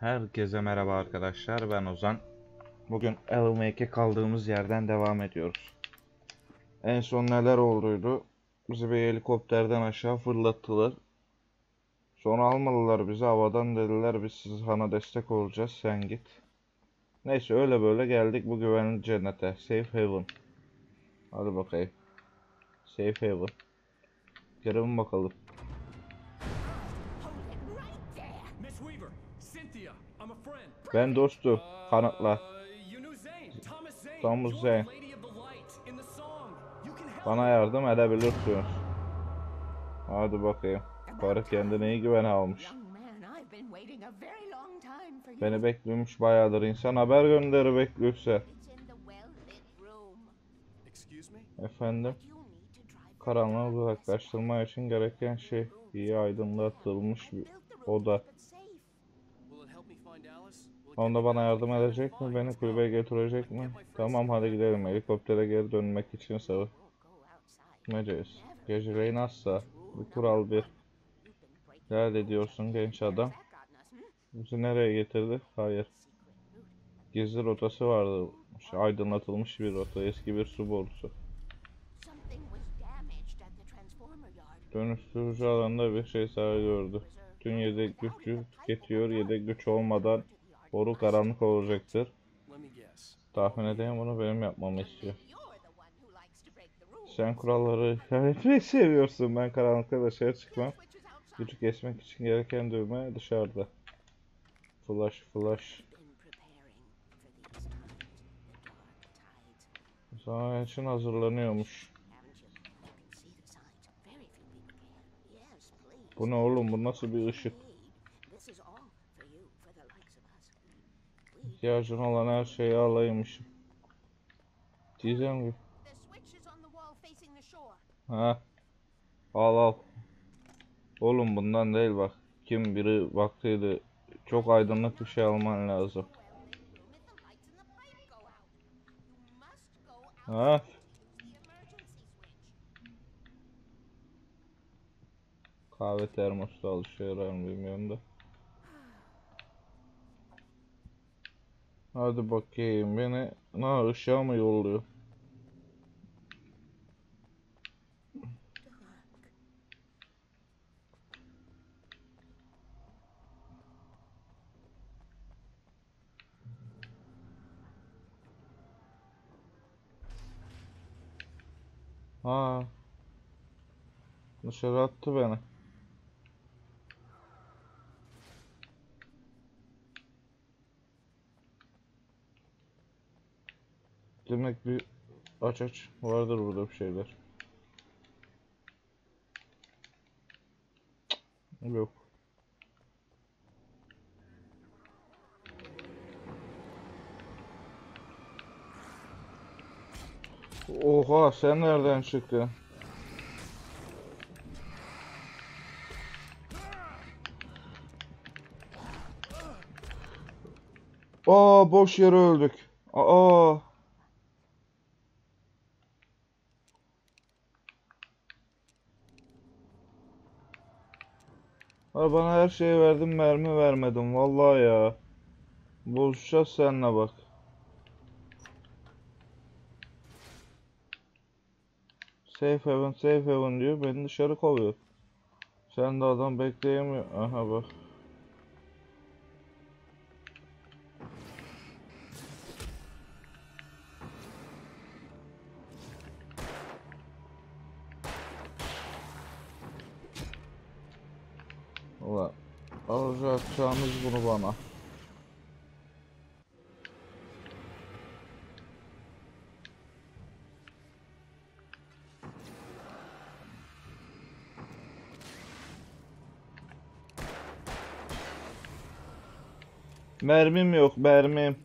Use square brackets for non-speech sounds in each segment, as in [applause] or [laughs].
Herkese merhaba arkadaşlar. Ben Ozan. Bugün Wake'e kaldığımız yerden devam ediyoruz. En son neler olduydu? Bizi bir helikopterden aşağı fırlattılar. Sonra almadılar bizi havadan dediler biz siz Han'a destek olacağız sen git. Neyse öyle böyle geldik bu güvenli cennete. Safe Haven. Hadi bakayım. Safe Haven. Girelim bakalım. The song. You can help. Bana yardım edebilirsiniz. Hadi bakayım. Karı kendine iyi güven almış. Beni bekliyormuş bayağıdır. İnsan haber gönderi bekliyorsa. Efendim, karanlığı uzaklaştırma için gereken şey iyi aydınlatılmış bir oda. Onda bana yardım edecek mi? Beni kulübeye götürecek mi? Tamam hadi gidelim. Helikoptere geri dönmek için outside. savaşmayacağız. Geceleyin asla. Bu kural bir. You've been breaking Nerede diyorsun genç adam? Bizi nereye getirdi? Hayır. Gizli rotası vardı. Aydınlatılmış bir rota. Eski bir su borusu. Dönüştürücü alanda bir şey zarar gördü. Tüm yedek gücü tüketiyor. Yedek güç olmadan boru karanlık olacaktır. Tahmin edeyim bunu benim yapmamı istiyor. Sen kuralları ihlal seviyorsun. Ben karanlıkta dışarı çıkmam. Gücü kesmek için gereken düğme dışarıda. Flash flash. Zaman için hazırlanıyormuş. Bu ne oğlum? Bu nasıl bir ışık? İhtiyacın olan her şeyi alaymışım. Diyeceğim ki. Ha. Al al. Oğlum bundan değil bak. Kim biri baktıydı. Çok aydınlık bir şey alman lazım. Ha. Kahve termosu alışıyor bilmiyorum da. Hadi bakayım beni na ışığa mı yolluyor? Ha. Dışarı attı beni. Demek bir aç aç vardır burada bir şeyler. Yok. Oha sen nereden çıktın? Aa boş yere öldük. Aa. Ha bana her şeyi verdin mermi vermedin vallahi ya. Buluşacağız seninle bak. Safe haven, safe haven diyor. Beni dışarı kovuyor. Sen de adam bekleyemiyor. Aha bak. Bunu bana. Mermim yok, mermim.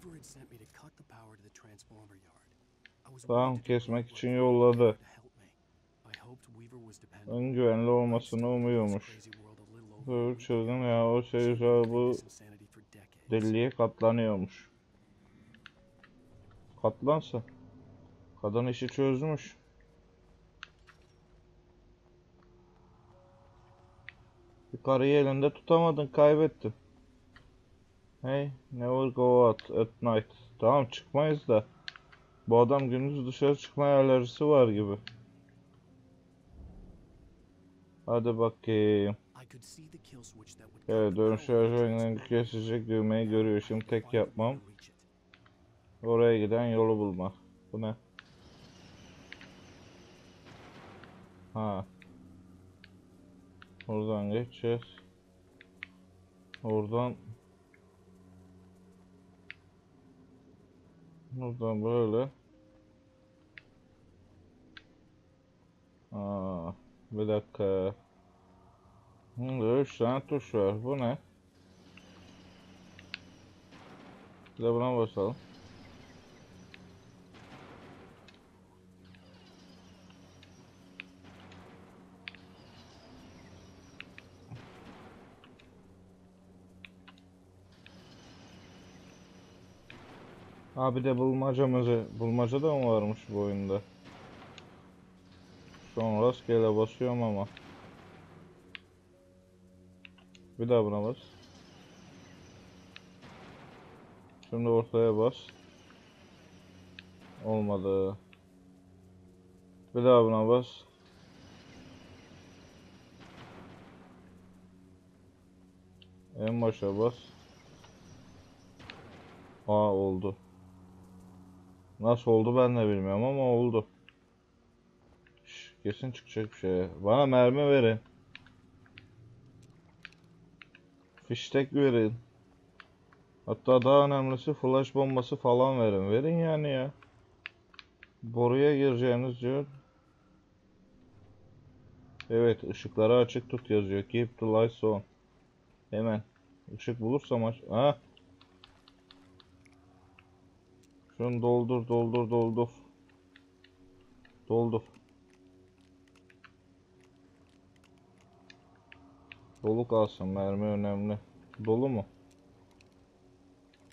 Tamam, kesmek için yolladı. En güvenli olmasını umuyormuş. Bu çılgın ya o şey bu deliliğe katlanıyormuş. Katlansa. Kadın işi çözmüş. Bir karıyı elinde tutamadın, kaybettin. Hey, never go out at night. Tamam çıkmayız da. Bu adam gündüz dışarı çıkmaya alerjisi var gibi. Hadi bakayım. Evet dönüş şarjöründen kesecek düğmeyi görüyor. Şimdi tek yapmam. Oraya giden yolu bulmak. Bu ne? Ha. Oradan geçeceğiz. Oradan Buradan böyle. Aa, bir dakika. Burada üç tane tuş var. Bu ne? Bir de buna basalım. Ha bir de bulmacamızı, bulmaca da mı varmış bu oyunda? Şu rastgele basıyorum ama. Bir daha buna bas. Şimdi ortaya bas. Olmadı. Bir daha buna bas. En başa bas. Aa oldu. Nasıl oldu ben de bilmiyorum ama oldu. Şş, kesin çıkacak bir şey. Bana mermi verin. Fiştek verin. Hatta daha önemlisi flash bombası falan verin. Verin yani ya. Boruya gireceğiniz diyor. Evet ışıkları açık tut yazıyor. Keep the lights on. Hemen. Işık bulursam aç. Ha. Şunu doldur doldur doldur. Doldur. Dolu kalsın mermi önemli. Dolu mu?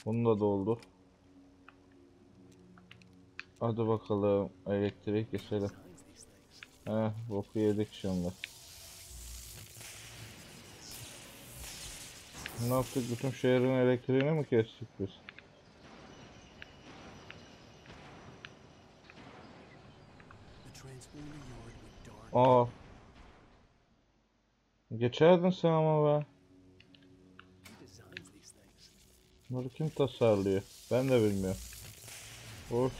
Bunu da doldur. Hadi bakalım elektrik keselim. Heh boku yedik şimdi. Ne yaptık? Bütün şehrin elektriğini mi kestik biz? Aa. Geçerdin sen ama be. Bunları kim tasarlıyor? Ben de bilmiyorum. Of.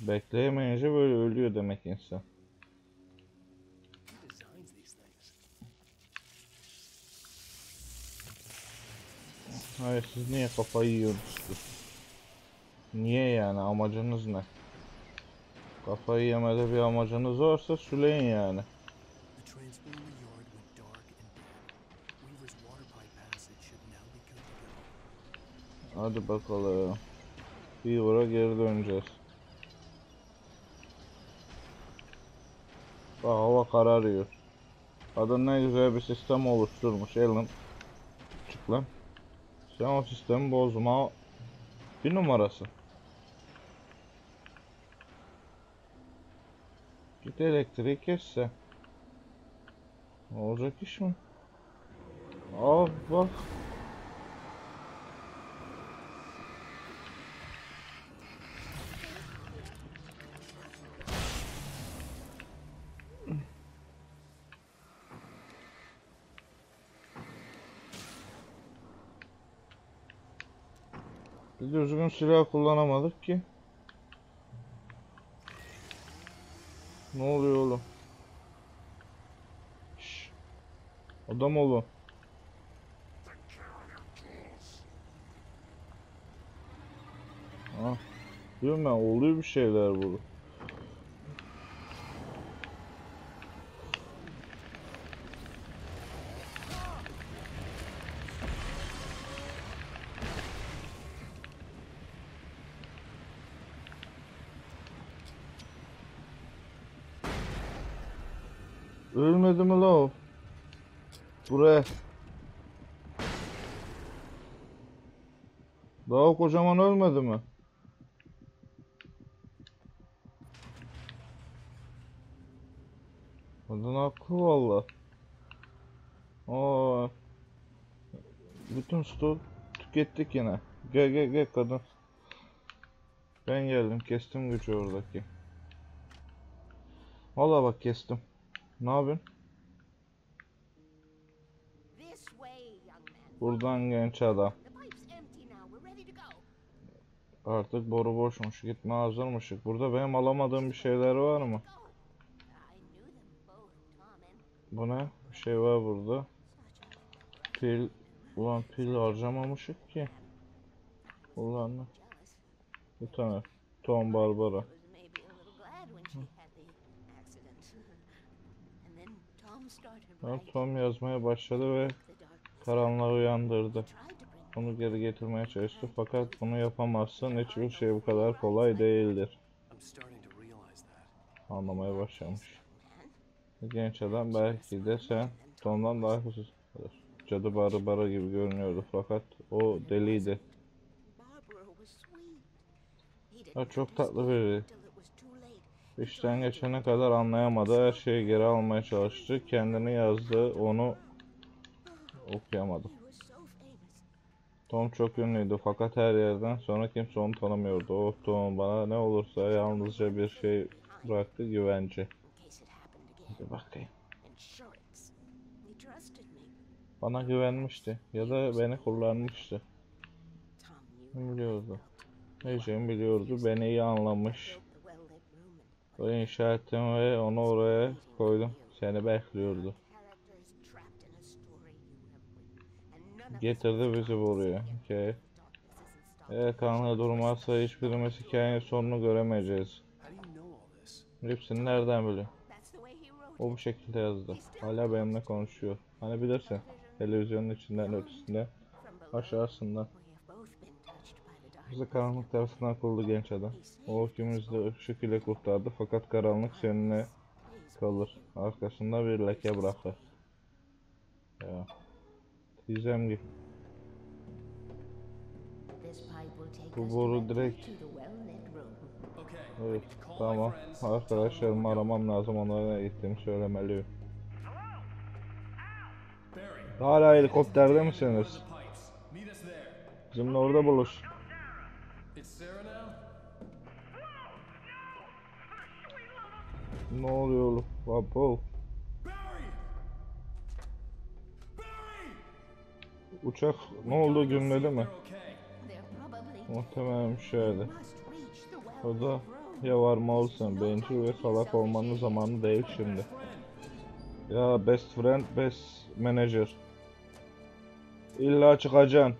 Bekleyemeyince böyle ölüyor demek insan. Hayır siz niye kafayı yiyorsunuz? Niye yani amacınız ne? Kafayı yemede bir amacınız varsa söyleyin yani. Hadi bakalım. Beaver'a geri döneceğiz. Bak hava kararıyor. Kadın ne güzel bir sistem oluşturmuş Alan. Çık lan. Sen o sistemi bozma. Bir numarası. Git elektriği kes sen. Olacak iş mi? Al bak. Düzgün silah kullanamadık ki. Ne oluyor oğlum? Şşş. Adam olun. Ha. Diyorum ben oluyor bir şeyler burada. Ölmedi mi o? Buraya. Daha o kocaman ölmedi mi? Kadın haklı valla. Aa. Bütün stoğu tükettik yine. Gel gel gel kadın. Ben geldim kestim gücü oradaki. Valla bak kestim. Ne yapıyorsun? Buradan genç adam. Artık boru boşmuş. Gitme hazırmışık. Burada benim alamadığım bir şeyler var mı? Bu ne? Bir şey var burada. Pil. Ulan pil harcamamışık ki. Ulan jealous. bir tane. Tom Barbara. Tom yazmaya başladı ve karanlığı uyandırdı. Onu geri getirmeye çalıştı fakat bunu yapamazsın. Hiçbir şey bu kadar kolay değildir. Anlamaya başlamış. Genç adam belki de sen Tom'dan daha huysuz. Cadı barı bara gibi görünüyordu fakat o deliydi. Ha, çok tatlı biri. İşten geçene kadar anlayamadı. Her şeyi geri almaya çalıştı. Kendini yazdı. Onu okuyamadı. He was so famous. Tom çok ünlüydü fakat her yerden sonra kimse onu tanımıyordu. O Tom bana ne olursa yalnızca bir şey bıraktı güvence. Hadi bakayım. Bana güvenmişti ya da beni kullanmıştı. Biliyordu. Necim biliyordu. Beni iyi anlamış. Ve inşa ettim ve onu oraya koydum. Seni bekliyordu. Getirdi bizi buraya. Stopped. Eğer kanlı durmazsa hiçbirimiz hikayenin sonunu göremeyeceğiz. Hepsini nereden biliyor? O bu şekilde yazdı. Hala benimle konuşuyor. Hani bilirsin. Televizyonun içinden ötesinde from below. aşağısından. Bizi karanlık tarafından kurdu genç adam. O ikimiz de ışık ile kurtardı fakat karanlık seninle kalır. Arkasında bir leke bırakır. Ya. Will take bu boru direkt evet tamam arkadaşlarımı aramam lazım onlara ne gittiğimi söylemeliyim. Hala helikopterde misiniz? Bizimle orada buluş. Ne oluyor oğlum? Abo. Uçak ne oldu gümledi mi? Muhtemelen bir şeydi. O da ya varmalısın. Bencil ve salak olmanın zamanı değil şimdi. Ya best friend, best manager. İlla çıkacaksın.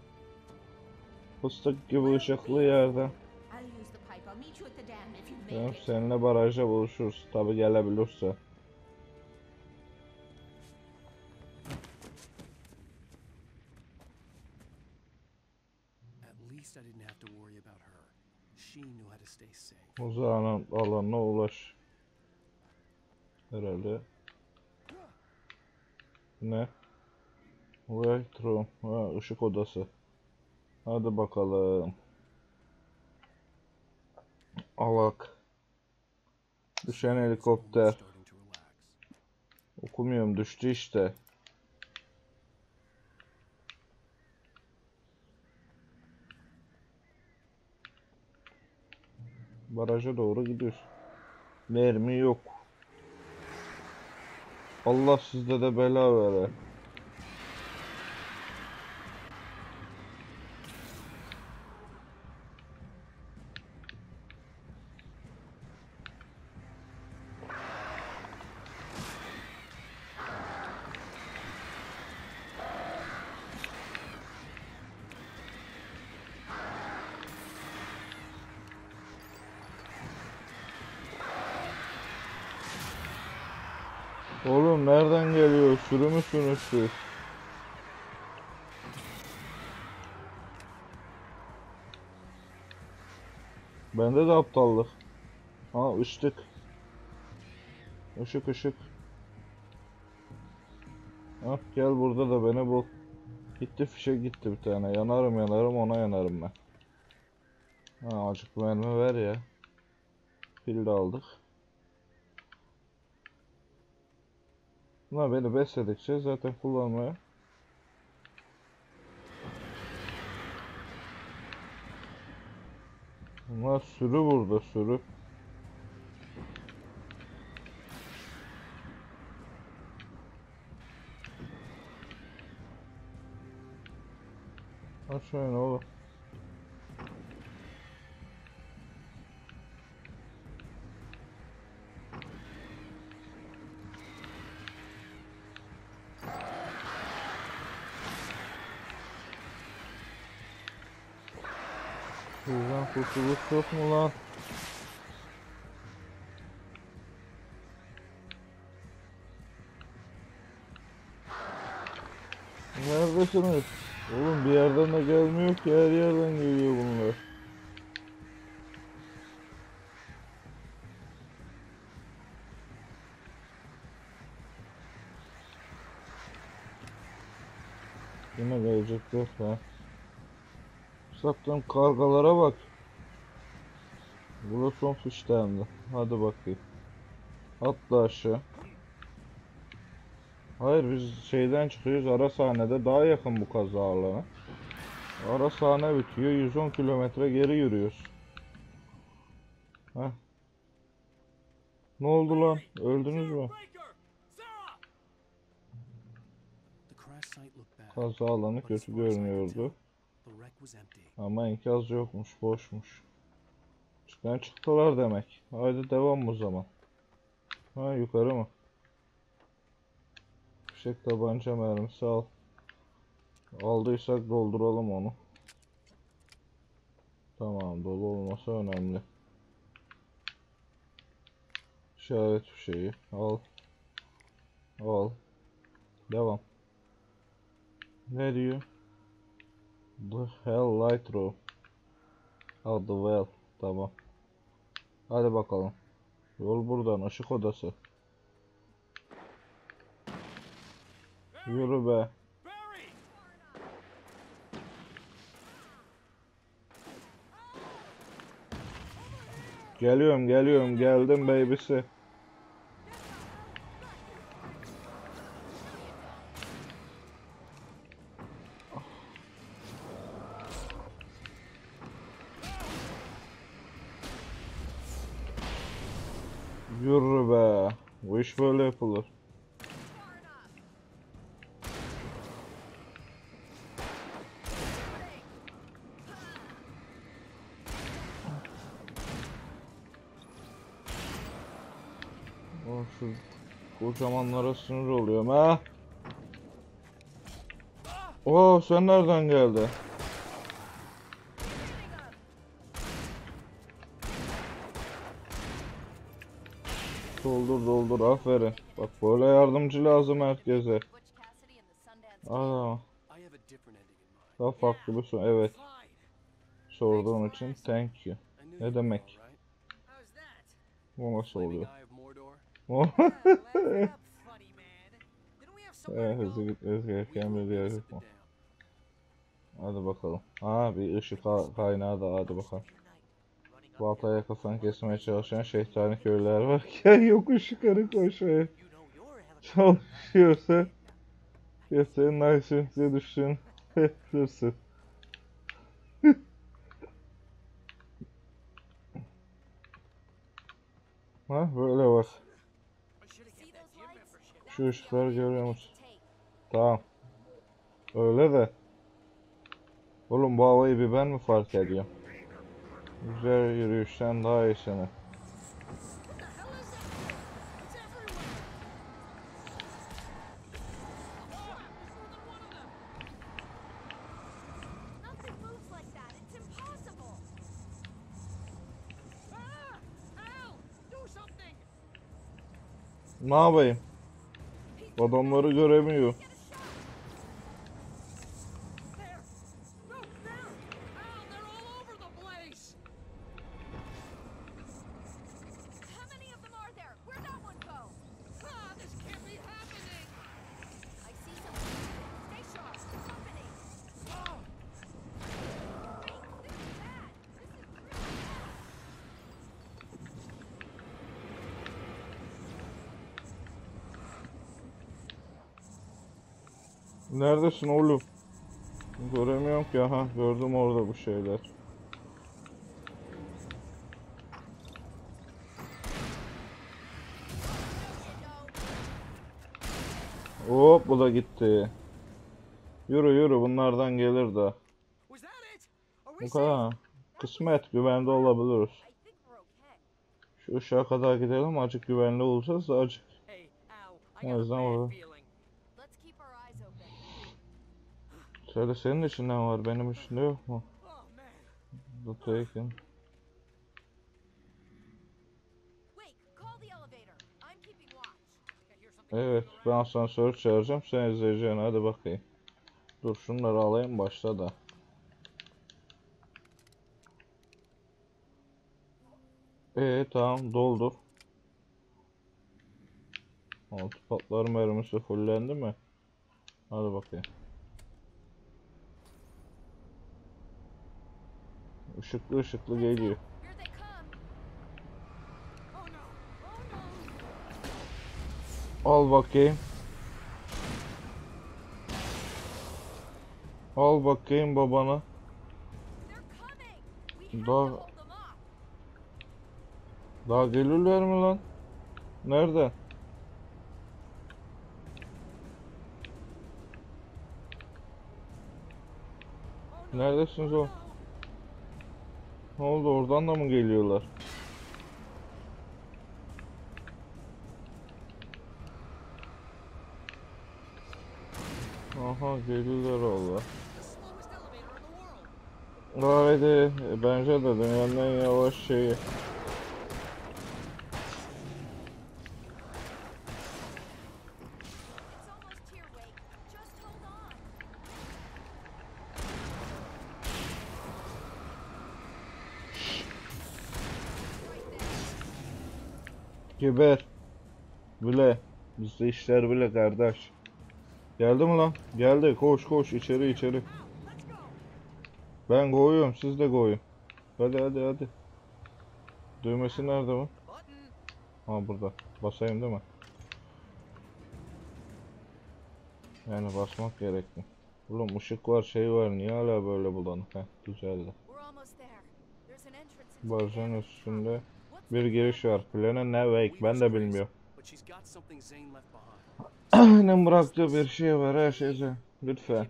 Fıstık gibi ışıklı yerden. Tamam, seninle barajda buluşuruz. Tabi gelebilirse. Uzağının alanına ulaş. Herhalde. Ne? Right room. Ha, ışık odası. Hadi bakalım. Alak. Düşen helikopter. Okumuyorum düştü işte. Baraja doğru gidiyoruz. Mermi yok. Allah sizde de bela vere. Oğlum nereden geliyor? Sürü müsünüz siz? Bende de aptallık. Ha ışık. Işık ışık. Ha gel burada da beni bul. Gitti fişe gitti bir tane. Yanarım yanarım ona yanarım ben. Ha azıcık mermi ver ya. Pil de aldık. Bunlar beni besledikçe zaten kullanmaya Bunlar sürü burada sürü. Aşağıya ne olur Buradan kurtuluş yok mu lan? Neredesiniz? Oğlum bir yerden de gelmiyor ki her yerden geliyor bunlar. Yine gelecekler ha. Sattığım kargalara bak. Burada son fişlendi. Hadi bakayım. Atla aşağı. Hayır biz şeyden çıkıyoruz ara sahnede daha yakın bu kaza alanı. Ara sahne bitiyor 110 kilometre geri yürüyoruz. Heh. Ne oldu lan? Öldünüz mü? Kaza alanı kötü görünüyordu. Ama enkaz yokmuş, boşmuş. Çıkan çıktılar demek. Haydi devam o zaman. Ha yukarı mı? Fişek tabanca mermisi al. Aldıysak dolduralım onu. Tamam dolu olması önemli. İşaret fişeği al. Al. Devam. Ne diyor? The Hell Light Room. Ha The Well. Tamam. Hadi bakalım. Yol buradan. ışık odası. Yürü be. Geliyorum geliyorum geldim babysi. Böyle yapılır. Oh, şu kocamanlara sinir oluyorum ha. Oo sen nereden geldi? Doldur doldur aferin. Bak böyle yardımcı lazım herkese. Aa, daha farklı bir soru. Evet sorduğun için thank you. Ne demek? Bu nasıl oluyor? [laughs] Evet hızlı bir yer yok mu? Hadi bakalım. Aa bir ışık ka- kaynağı da hadi bakalım. Baltaya kafanı kesmeye çalışan şeytani köylüler varken yokuş yukarı koşuyor. You know you're a hell of a Çalışıyorsa ya senin aksiyonsuya düştüğün hırsız. ha böyle membership. Şu ışıkları görüyor musun? Take. Tamam. Öyle de. Oğlum bu havayı bir ben mi fark ediyorum? Güzel yürüyüşten daha iyisini. What the hell is neredesin oğlum? Göremiyorum ki aha gördüm orada bu şeyler. Hop bu da gitti. Yürü yürü bunlardan gelir de. Bu kadar. Kısmet güvende olabiliriz. Şu ışığa kadar gidelim acık güvenli olacağız da acık. O yüzden orada. Söyle senin içinden var benim içinde yok mu? Something Evet ben around. asansör çağıracağım sen izleyeceksin hadi bakayım. Dur şunları alayım başla da. Ee tamam doldur. Altı patlar mermisi fullendi mi? Hadi bakayım. Işıklı ışıklı geliyor. Al bakayım. Al bakayım babana. Daha-. Daha gelirler mi lan? Nereden? No. Neredesiniz o? Ne oldu oradan da mı geliyorlar? Aha geliyorlar valla. Haydi bence de dünyanın en yavaş şeyi. Geber. Bile. Bizde işler bile kardeş. Geldi mi lan? Geldi. Koş koş içeri içeri. Ben koyuyorum siz de koyun. Hadi hadi hadi. Düğmesi nerede bu? Ha burada. Basayım değil mi? Yani basmak gerekli. Oğlum ışık var şey var niye hala böyle bulanık? Heh güzeldi. Barjın üstünde bir giriş var. Planı ne wake ben de bilmiyorum. Aynen bıraktığı bir şey var her şeyse. Lütfen.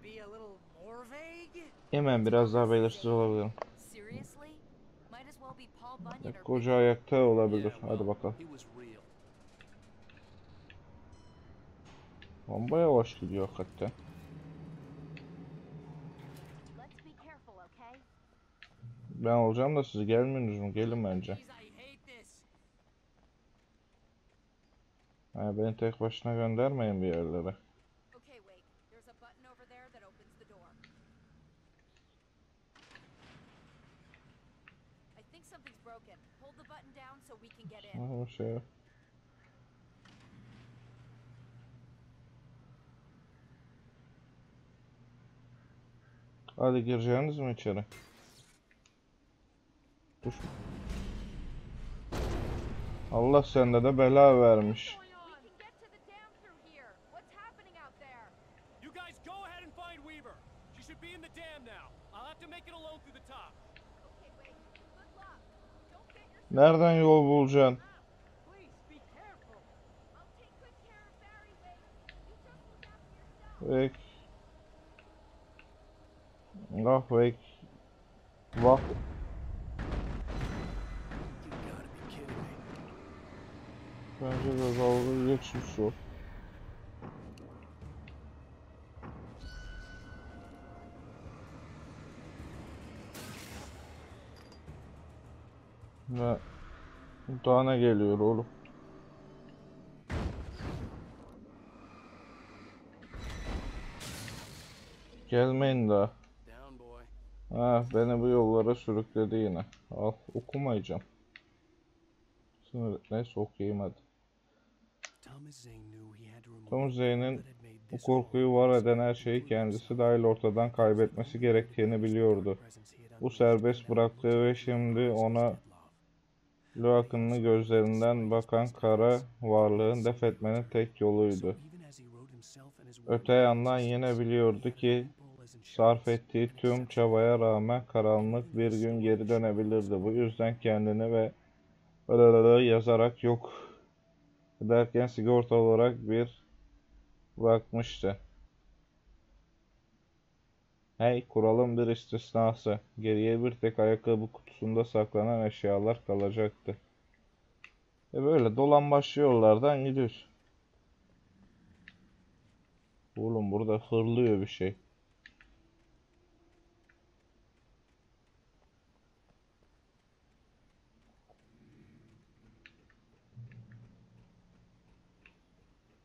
Hemen biraz daha belirsiz olabilirim. Koca ayakta olabilir. Hadi bakalım. Bomba yavaş gidiyor hakikaten. Ben olacağım da siz gelmiyorsunuz mu? Gelin bence. So we can get in. Ha, bir şey yok. Hadi gireceğiniz mi içeri? Dur. Allah sende de bela vermiş. Nereden yol bulacaksın? Wake. Ah wake. Vah. Bence de dalga geçmiş o. Ne? Daha geliyor oğlum? Gelmeyin daha. Ha, beni bu yollara sürükledi yine. Al, okumayacağım. Sınır, neyse okuyayım hadi. Thomas Zane knew he had to remove Thomas all Zane'in Bu korkuyu var eden her şeyi kendisi dahil ortadan kaybetmesi gerektiğini biliyordu. Bu serbest bıraktığı ve şimdi ona Loaken'lı gözlerinden bakan kara varlığın def etmenin tek yoluydu. Öte yandan yine biliyordu ki sarf ettiği tüm çabaya rağmen karanlık bir gün geri dönebilirdi. Bu yüzden kendini ve yazarak yok ederken sigorta olarak bir bırakmıştı. Hey, kuralın bir istisnası. Geriye bir tek ayakkabı kutusunda saklanan eşyalar kalacaktı. E böyle dolambaçlı yollardan gidiyoruz. Oğlum burada hırlıyor bir şey.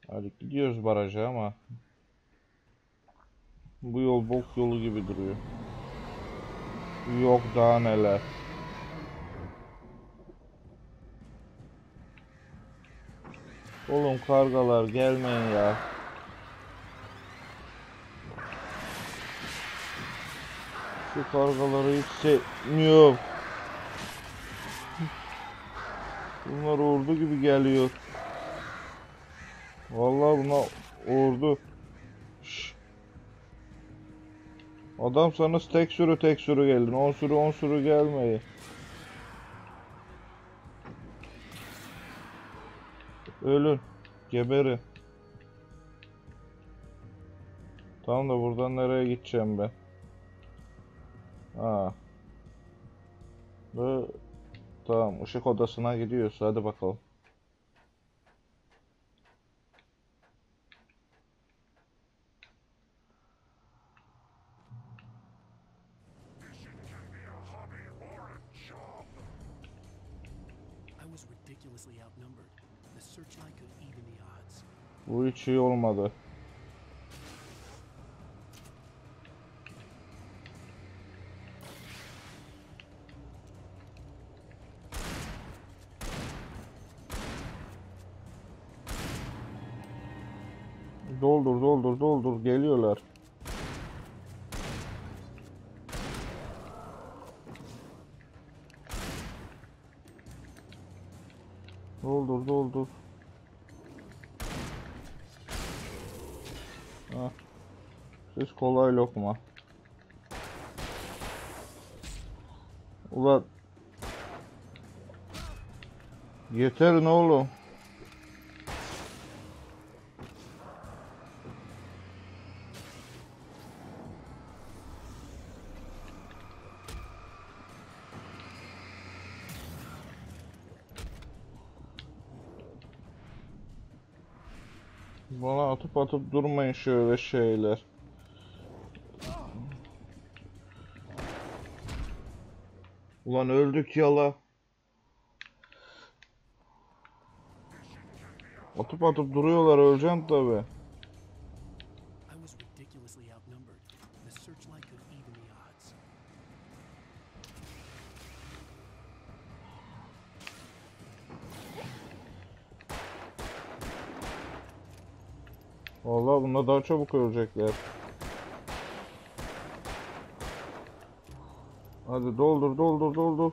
Hadi gidiyoruz baraja ama bu yol bok yolu gibi duruyor. Yok daha neler. Oğlum kargalar gelmeyin ya. Şu kargaları hiç sevmiyorum. Bunlar ordu gibi geliyor. Vallahi buna ordu. Adam sanız tek sürü tek sürü geldin. 10 sürü 10 sürü gelmeyi. Ölün. Geberin. Tamam da buradan nereye gideceğim ben? Ha. Bu tamam ışık odasına gidiyoruz. Hadi bakalım. Bu hiç iyi olmadı. Doldur doldur doldur geliyorlar. Doldur doldur. Siz kolay lokma. Ulan Yeter ne oğlum? Atıp atıp durmayın şöyle şeyler. Ulan öldük yala. Atıp atıp duruyorlar öleceğim tabi. Vallahi bunda daha çabuk ölecekler. Hadi doldur doldur doldur.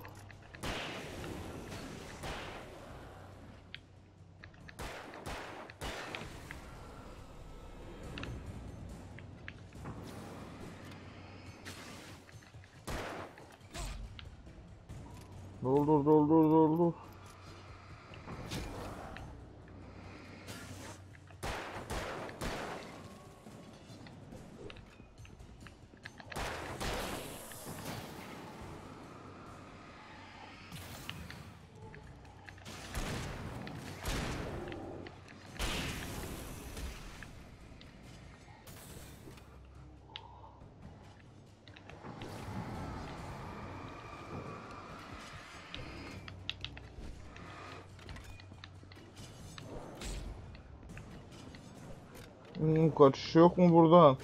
Kaçış yok mu buradan?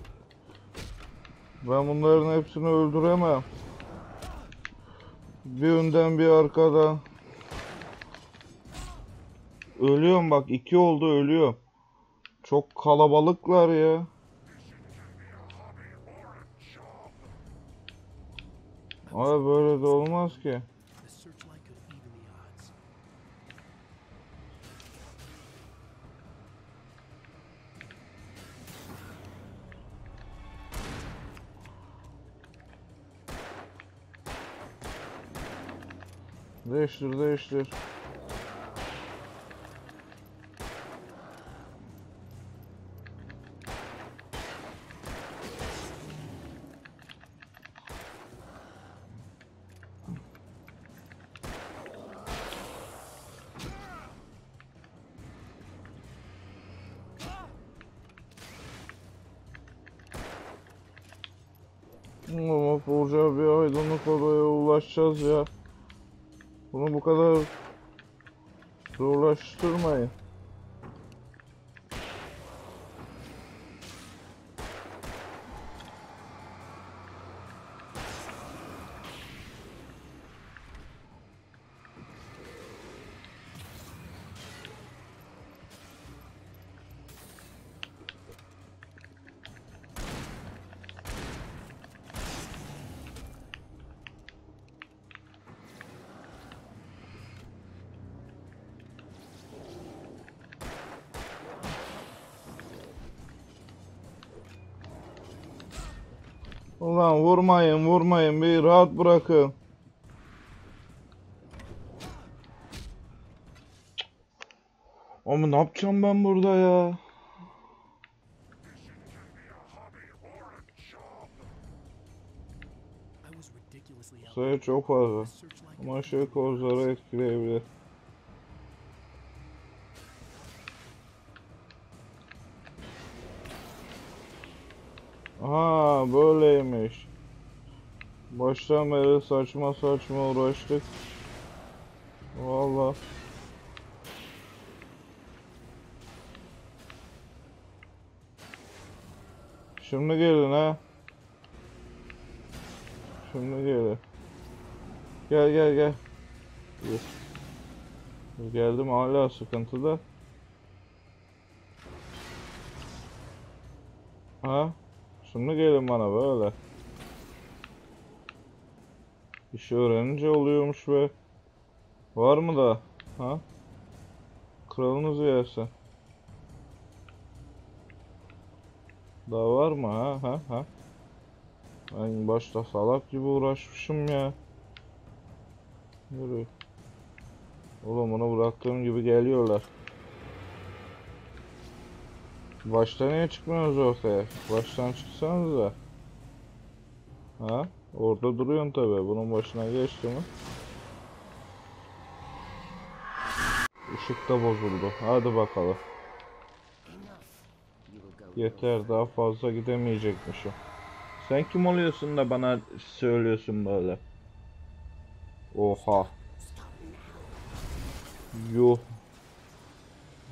Ben bunların hepsini öldüremem. Bir önden bir arkadan. Ölüyorum bak iki oldu ölüyorum. Çok kalabalıklar ya. Abi böyle de olmaz ki. Değiştir değiştir. Ama borca bir aydınlık odaya ulaşacağız ya. Ulan vurmayın vurmayın bir rahat bırakın. Ama ne yapacağım ben burada ya? Sayı çok fazla. Ama şey kozları etkileyebilir. Böyleymiş. Baştan beri saçma saçma uğraştık. Vallahi. Şimdi gelin ha. Şimdi gelin. Gel gel gel. Yes. Geldim hala sıkıntıda. Ha? Şimdi gelin bana böyle. İşi öğrenince oluyormuş be. Var mı da? Ha? Kralınız yersin. Daha var mı ha? Ha? Ha? Ben başta salak gibi uğraşmışım ya. Yürü. Oğlum onu bıraktığım gibi geliyorlar. Başta niye çıkmıyorsunuz ortaya? Baştan çıksanız da. Ha? Orada duruyorsun tabi. Bunun başına geçti mi? Işık da bozuldu. Hadi bakalım. Yeter daha fazla gidemeyecekmişim. Sen kim oluyorsun da bana söylüyorsun böyle? Oha. Yuh.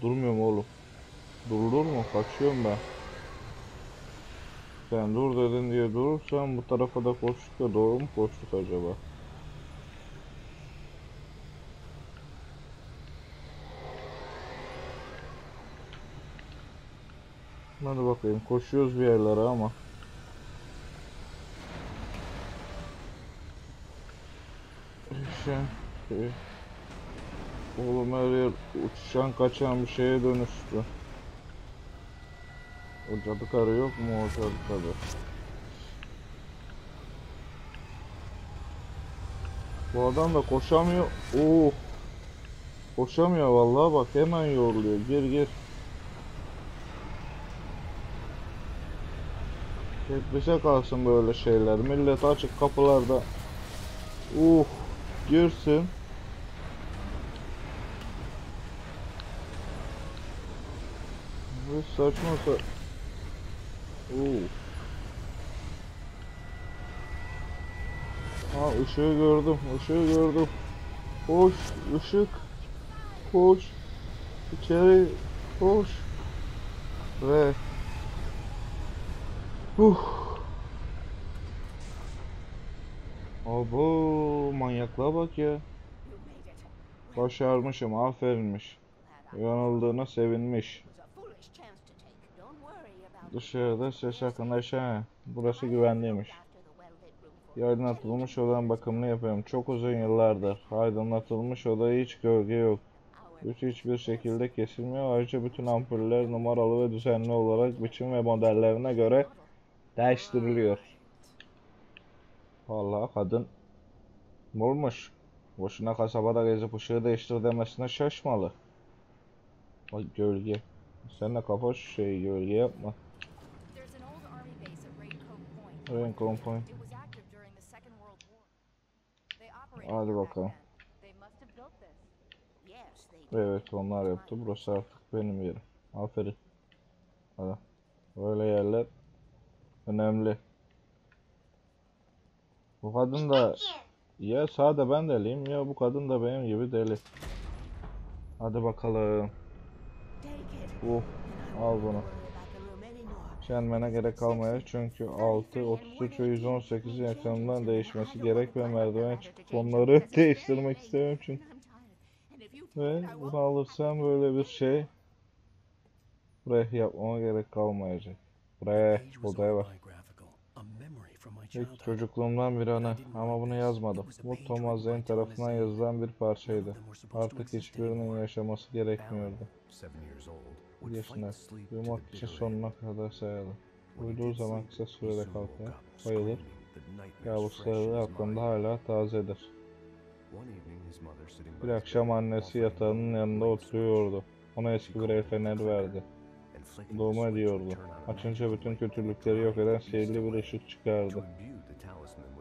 Durmuyorum oğlum. Durulur mu? Kaçıyorum ben. Sen dur dedin diye durursan bu tarafa da koştuk da doğru mu koştuk acaba? Hadi bakayım koşuyoruz bir yerlere ama. Şey, şey. Oğlum her yer uçuşan kaçan bir şeye dönüştü. O cadı karı yok mu o cadı karı? Bu adam da koşamıyor. Oo. Koşamıyor vallahi bak hemen yoruluyor. Gir gir. Hep bize kalsın böyle şeyler. Millet açık kapılarda. Uh. Girsin. Bu saçma sa... Oo. Ha ışığı gördüm, ışığı gördüm. Koş, ışık. Koş. İçeri koş. Ve... Uh. Abo manyaklığa bak ya. Başarmışım, aferinmiş. Yanıldığına sevinmiş. Dışarıda ses hakkında aşağı. Burası güvenliymiş. Aydınlatılmış odanın bakımını yapıyorum. Çok uzun yıllardır. Aydınlatılmış odada hiç gölge yok. Üç hiçbir şekilde kesilmiyor. Ayrıca bütün ampuller numaralı ve düzenli olarak biçim ve modellerine göre değiştiriliyor. Vallahi kadın bulmuş. Boşuna kasabada gezip ışığı değiştir demesine şaşmalı. Bak gölge. Sen de kafa şu şeyi gölge yapma. They operated Hadi bakalım. then. They must have built this. Yes, they did. Evet onlar yaptı. Burası artık benim yerim. Aferin. Hadi. Böyle yerler önemli. Bu kadın da ya sade ben deliyim ya bu kadın da benim gibi deli. Hadi bakalım. I al bunu. worry about the room Çenmene gerek kalmaya çünkü 6, 33 ve 118 yakınından değişmesi gerek ve merdiven çıkıp onları [laughs] değiştirmek istemiyorum çünkü. Ve bunu alırsam böyle bir şey buraya yapmama gerek kalmayacak. Buraya odaya bak. İlk çocukluğumdan bir anı ama bunu yazmadım. Bu Thomas Zane tarafından yazılan bir parçaydı. Artık hiçbirinin yaşaması gerekmiyordu. Bir yaşında uyumak için sonuna kadar sayalım. Uyuduğu zaman kısa sürede kalkar, bayılır. Kabusları aklında hala tazedir. Bir akşam annesi yatağının yanında oturuyordu. Ona eski bir el feneri verdi. Doğuma ediyordu. Açınca bütün kötülükleri yok eden sihirli bir ışık çıkardı.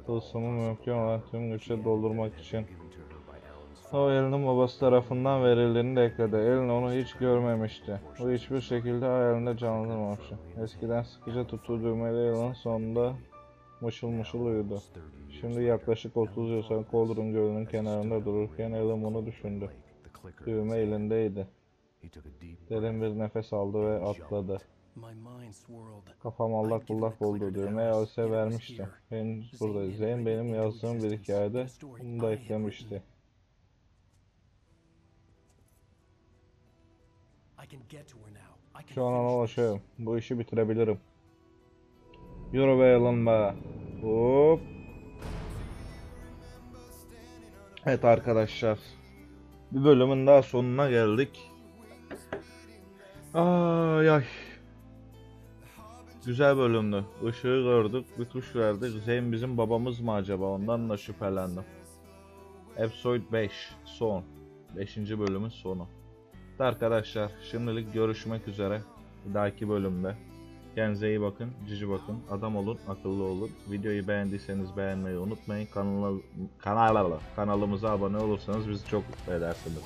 Tılsımı mümkün olan tüm güçle doldurmak için o Ellen'in babası tarafından verildiğini de ekledi. Ellen onu hiç görmemişti. O hiçbir şekilde hayalinde canlandırmamıştı. Eskiden sıkıca tuttuğu düğmeli Ellen sonunda mışıl mışıl uyudu. Şimdi yaklaşık 30 yıl sonra Cauldron Gölü'nün kenarında dururken Ellen bunu düşündü. Düğme elindeydi. Derin bir nefes aldı ve atladı. Kafam allak bullak oldu. Düğmeyi Alice'e vermişti. Henüz burada. Zeyn benim yazdığım bir hikayede bunu da eklemişti. Şu an ona ulaşıyorum. Bu işi bitirebilirim. Yürü be Alan be. Hop. Evet arkadaşlar. Bir bölümün daha sonuna geldik. Ay ay. Güzel bölümdü. Işığı gördük, bir tuş verdik. Zeyn bizim babamız mı acaba? Ondan da şüphelendim. Episode 5 son. 5. bölümün sonu. Evet Arkadaşlar şimdilik görüşmek üzere. Bir dahaki bölümde. Kendinize iyi bakın, cici bakın, adam olun, akıllı olun. Videoyu beğendiyseniz beğenmeyi unutmayın. Kanala, kanala, kanalımıza abone olursanız bizi çok mutlu edersiniz.